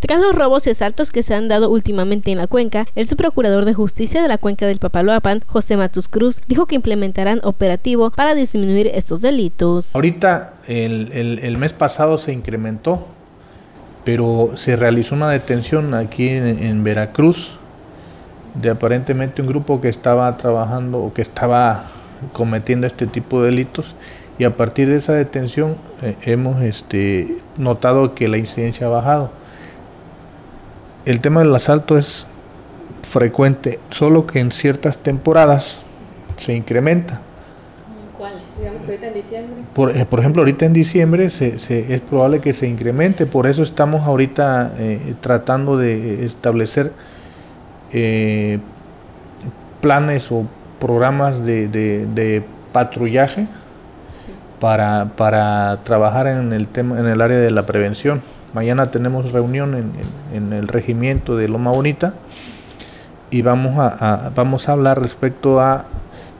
Tras los robos y asaltos que se han dado últimamente en la cuenca, el subprocurador de justicia de la cuenca del Papaloapan, José Matus Cruz, dijo que implementarán operativo para disminuir estos delitos. Ahorita el, el, mes pasado se incrementó, pero se realizó una detención aquí en, en Veracruz de aparentemente un grupo que estaba trabajando o que estaba cometiendo este tipo de delitos y a partir de esa detención eh, hemos este, notado que la incidencia ha bajado. El tema del asalto es frecuente, solo que en ciertas temporadas se incrementa. ¿Cuáles? Digamos ahorita en diciembre. Por, eh, por, ejemplo, ahorita en diciembre se, se, es probable que se incremente, por eso estamos ahorita eh, tratando de establecer planes o programas de, de, patrullaje para, para, trabajar en el tema en el área de la prevención. Mañana tenemos reunión en, en, el regimiento de Loma Bonita y vamos a, vamos a hablar respecto a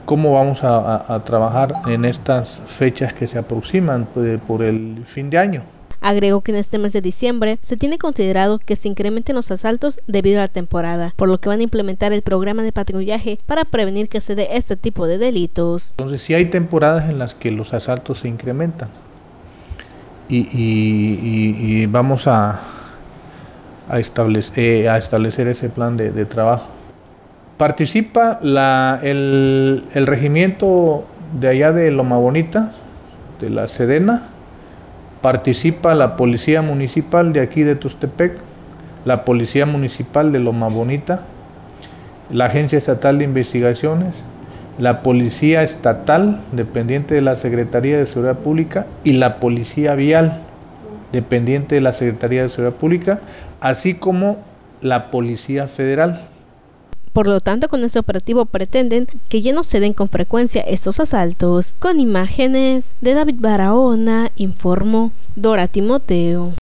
cómo vamos a, a, trabajar en estas fechas que se aproximan pues, por el fin de año. Agregó que en este mes de diciembre se tiene considerado que se incrementen los asaltos debido a la temporada, por lo que van a implementar el programa de patrullaje para prevenir que se dé este tipo de delitos. Entonces sí hay temporadas en las que los asaltos se incrementan y, vamos a, eh, establecer ese plan de, de trabajo. Participa la, el, el regimiento de allá de Loma Bonita, de la Sedena, participa la Policía Municipal de aquí de Tustepec, la Policía Municipal de Loma Bonita, la Agencia Estatal de Investigaciones, la Policía Estatal, dependiente de la Secretaría de Seguridad Pública, y la Policía Vial, dependiente de la Secretaría de Seguridad Pública, así como la Policía Federal. Por lo tanto, con este operativo pretenden que ya no se den con frecuencia estos asaltos. Con imágenes de David Barahona, informó Dora Timoteo.